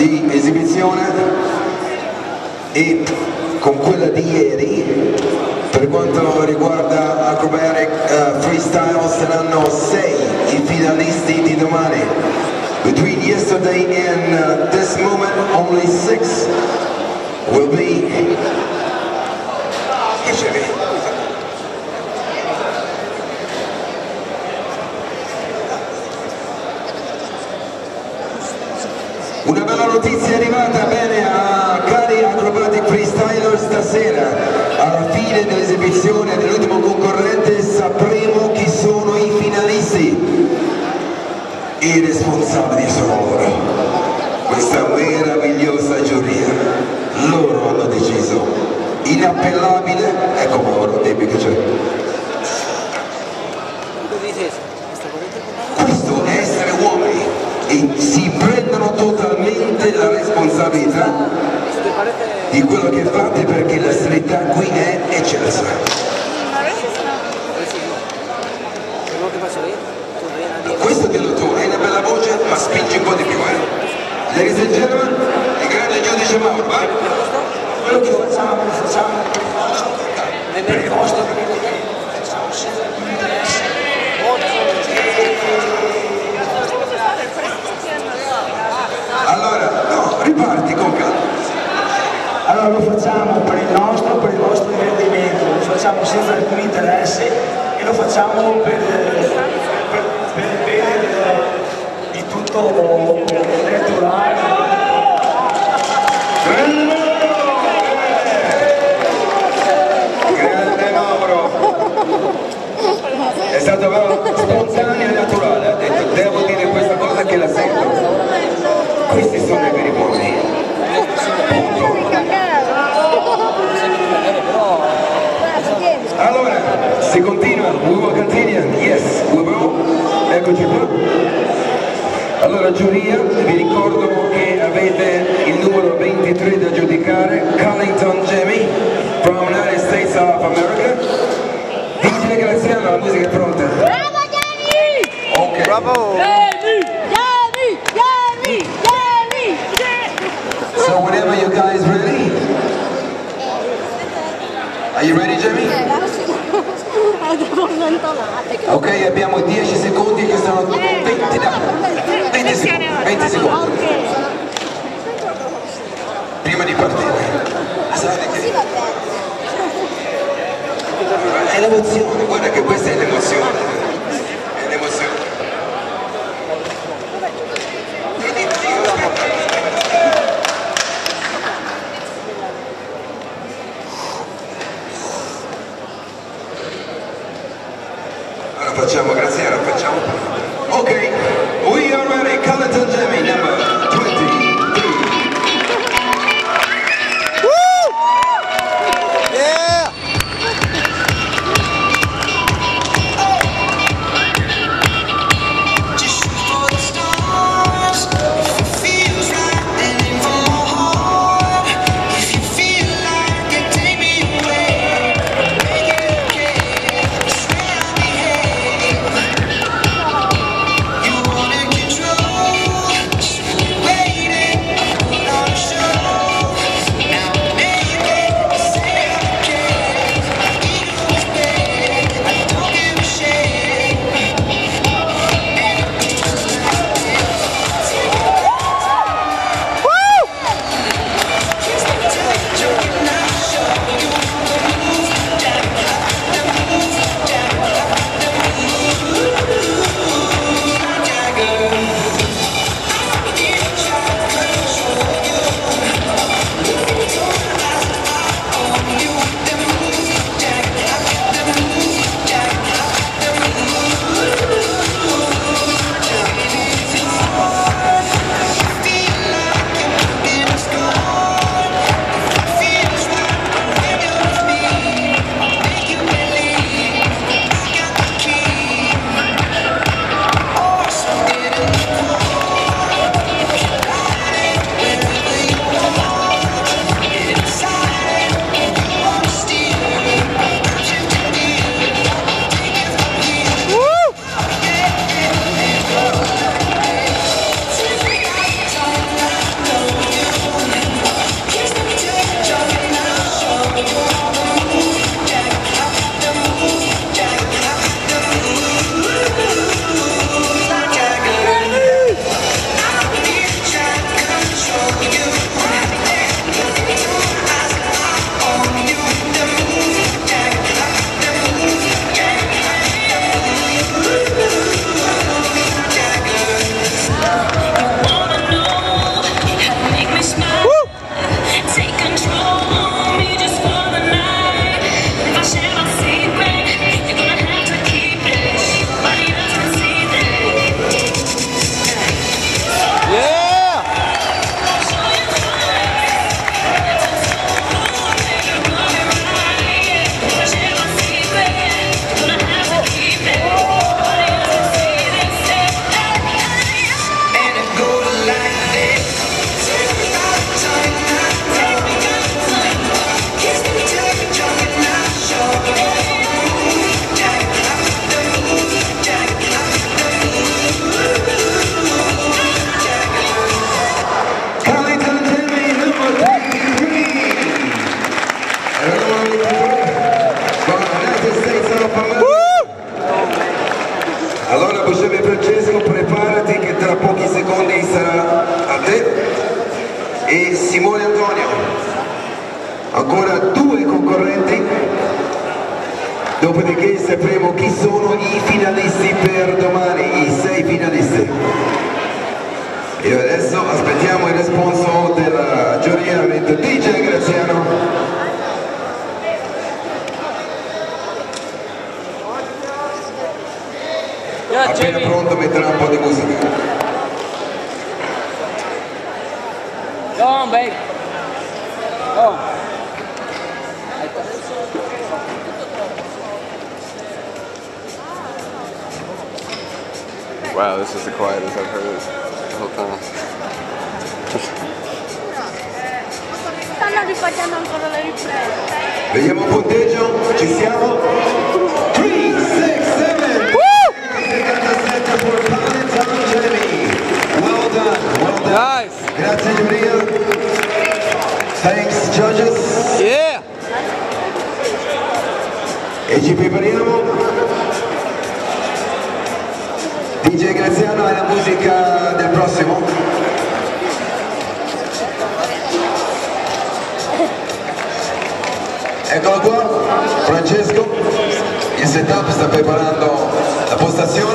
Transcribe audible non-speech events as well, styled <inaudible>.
di esibizione e con quella di ieri per quanto riguarda acrobatic uh, freestyle saranno sei i finalisti di domani. Between yesterday and uh, this moment only six will be Una bella notizia è arrivata bene a cari acrobatic freestyler stasera. Alla fine dell'esibizione dell'ultimo concorrente sapremo chi sono i finalisti. I responsabili sono loro. Responsabilità di quello che fate perché la serietà qui è eccelsa. Questo tu, hai una bella voce ma spingi un po' di più, eh? Ladies and gentlemen, il grande giudice Mauro, vai! quello che facciamo lo facciamo per il vostro facciamo riparti con calma. allora lo facciamo per il nostro per il vostro divertimento lo facciamo sempre con interesse e lo facciamo per, per, per il bene del- di tutto l'elettorato Grande Mauro! È stato però Allora giuria, vi ricordo che avete il numero 23 da giudicare, Cullington Jamie, from United States of America. DJ Graziano, la musica è pronta. Bravo Gianni! Ok. Bravo! Gianni! Gianni! Gianni! Gianni! So whenever you guys ready. Are you ready Jamie? <laughs> Sventolare. Ok, abbiamo 10 secondi che sono 20, dai. 20 secondi, 20 secondi. Prima di partire. È l'emozione, guarda che questa è l'emozione. Thank you. E adesso aspettiamo il responso della giuria del DJ Graziano. Yeah, Appena pronto metterà un po' di musica. Go on, babe. Go on. Wow, this is the quietest I've heard Stanno rifacendo ancora le riprese. Vediamo il punteggio, ci siamo? 3, 6, 7, 77 for Valentine Jeremy. Well done, well done. Nice! Grazie giuria. Thanks judges. Yeah! E ci DJ Graziano è la musica del prossimo. Eccolo qua, Francesco. Il setup sta preparando la postazione.